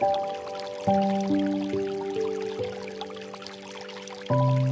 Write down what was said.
Thank you.